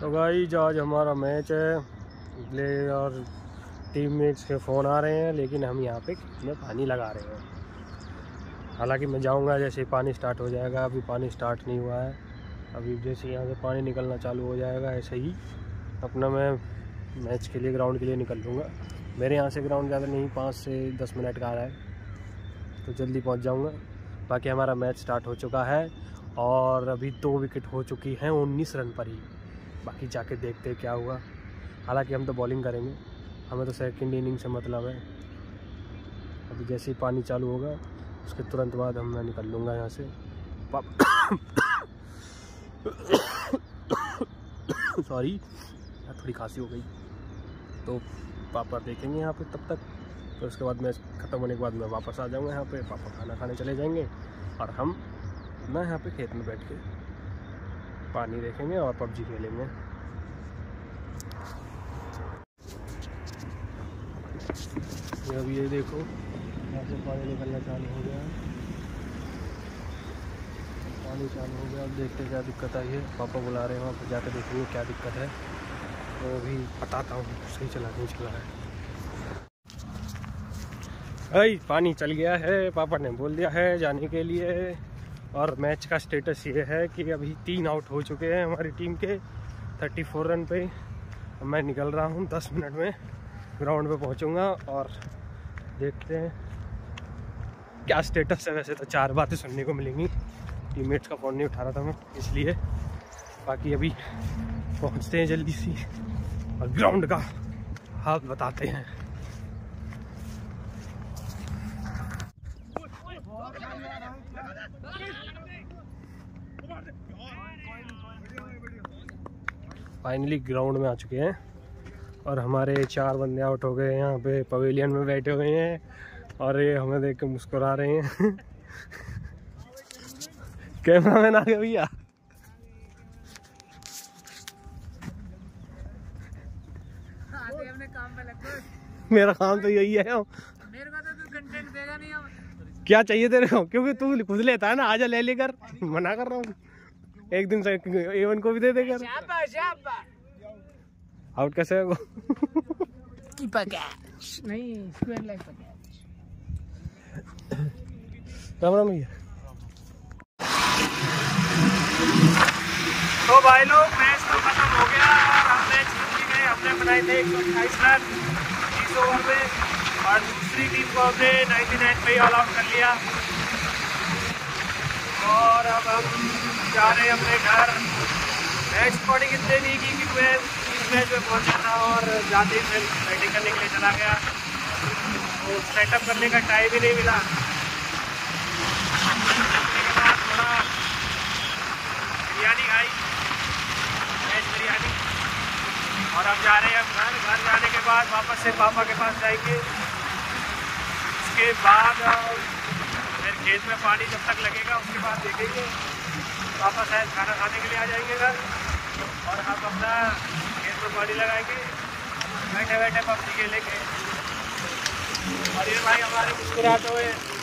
तो भाई जो आज हमारा मैच है। प्ले और टीम मेट्स के फ़ोन आ रहे हैं, लेकिन हम यहाँ पे में पानी लगा रहे हैं। हालाँकि मैं जाऊँगा, जैसे पानी स्टार्ट हो जाएगा, अभी पानी स्टार्ट नहीं हुआ है। अभी जैसे यहाँ से पानी निकलना चालू हो जाएगा, ऐसे ही अपना मैं मैच के लिए ग्राउंड के लिए निकल लूँगा। मेरे यहाँ से ग्राउंड ज़्यादा नहीं, पाँच से दस मिनट का आ रहा है। तो जल्दी पहुँच जाऊँगा। बाकी हमारा मैच स्टार्ट हो चुका है, और अभी दो विकेट हो चुकी हैं, उन्नीस रन पर ही। बाकी जाके देखते क्या हुआ। हालाँकि हम तो बॉलिंग करेंगे। हमें तो सेकंड इनिंग से मतलब है। अभी जैसे ही पानी चालू होगा, उसके तुरंत बाद हम मैं निकल लूँगा यहाँ से। सॉरी थोड़ी खांसी हो गई। तो पापा देखेंगे यहाँ पे तब तक। तो उसके बाद मैच ख़त्म होने के बाद मैं वापस आ जाऊँगा यहाँ पे। पापा खाना खाने चले जाएँगे। और हम ना यहाँ पे खेत में बैठ के पानी देखेंगे और पबजी खेलेंगे। अभी ये देखो, यहाँ से पानी निकलना चालू हो गया। पानी चालू हो गया, अब देखते क्या दिक्कत आई है। पापा बुला रहे हैं वहाँ पर जाकर देखेंगे क्या दिक्कत है। तो अभी बताता हूँ, सही चला, नहीं चला है। अरे पानी चल गया है, पापा ने बोल दिया है जाने के लिए। और मैच का स्टेटस ये है कि अभी तीन आउट हो चुके हैं हमारी टीम के 34 रन पे मैं निकल रहा हूँ 10 मिनट में ग्राउंड पे पहुँचूँगा और देखते हैं क्या स्टेटस है वैसे तो चार बातें सुनने को मिलेंगी टीममेट्स का फ़ोन नहीं उठा रहा था मैं इसलिए बाकी अभी पहुँचते हैं जल्दी सी और ग्राउंड का हाथ बताते हैं फाइनली ग्राउंड में आ चुके हैं और हमारे चार बंदे आउट हो गए हैं। यहाँ पे पवेलियन में बैठे हुए हैं और ये हमें देख के मुस्कुरा रहे हैं। कैमरा मैन आ गया भैया। मेरा काम तो यही है। मेरे को तो कंटेंट देगा नहीं क्या चाहिए तेरे को? क्योंकि तू खुद लेता है ना आजा ले लेकर। मना कर रहा हूँ। एक दिन से एवन को भी दे शाबा आउट कैसे है वो? नहीं स्क्वायर लाइफ पर राम राम भैया। तो भाई लोग मैच तो खत्म हो गया और हमने जीत भी गए हमने बनाए थे एक सौ अट्ठाईस रन। तीस ओवर में और दूसरी टीम को हमने 99 पे ऑल आउट कर लिया। और अब हम जा रहे हैं अपने घर। मैच रिकॉर्डिंग इतने नहीं की कि मैं इस मैच में पहुँचा था और जाते ही फिर बैटिंग करने के लिए चला गया। तो सेटअप करने का टाइम ही नहीं मिला। थोड़ा बिरयानी खाई। वेज बिरयानी। और अब जा रहे हैं घर। घर जाने के बाद वापस से पापा के पास जाएँगे। उसके बाद फिर खेत में पानी जब तक लगेगा, उसके बाद देखेंगे। वापस शायद खाना खाने के लिए आ जाएँगे घर। और हम अपना खेत में पानी लगाएँगे। बैठे बैठे पबजी खेलेंगे। और ये भाई हमारे मुस्कुराते हुए